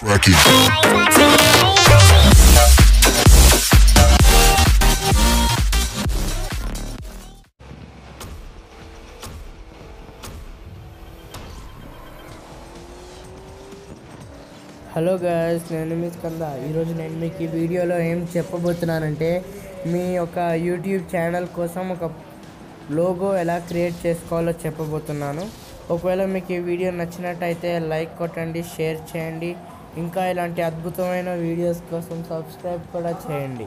Cracky. Hello guys నేను మీ స్కంద. ఈరోజు నేను మీకు ఈ వీడియోలో ఏం చెప్పబోతున్నానంటే మీ యొక్క యూట్యూబ్ ఛానల్ కోసం ఒక లోగో ఎలా క్రియేట్ చేసుకోవాలో చెప్పబోతున్నాను. ఒకవేళ మీకు ఈ వీడియో నచ్చినట్టయితే లైక్ కొట్టండి షేర్ చేయండి. ఇంకా ఇలాంటి అద్భుతమైన వీడియోస్ కోసం సబ్స్క్రైబ్ కూడా చేయండి.